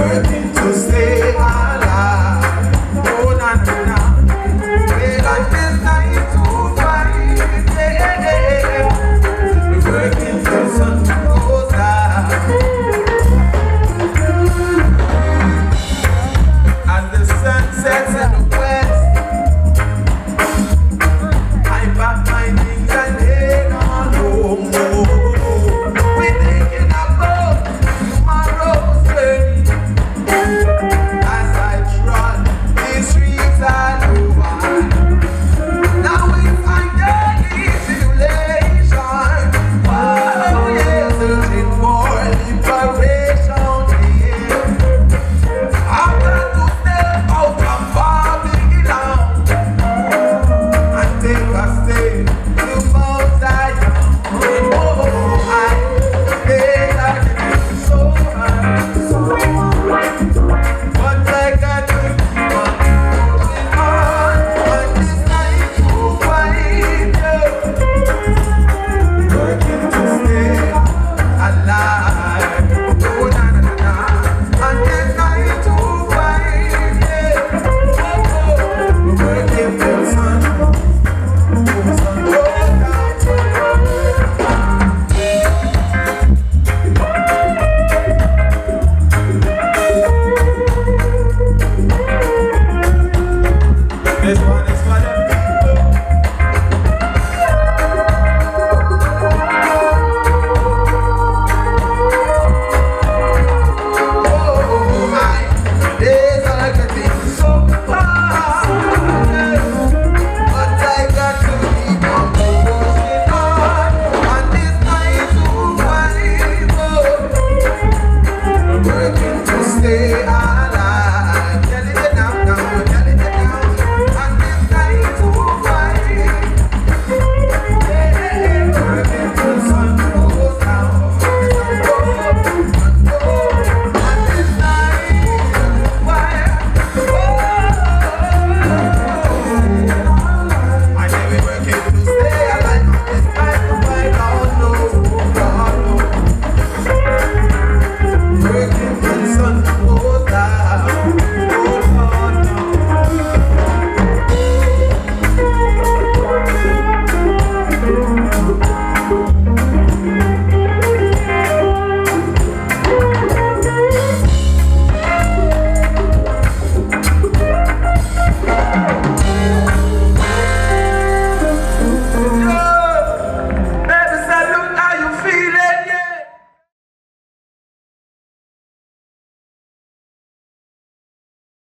birthday.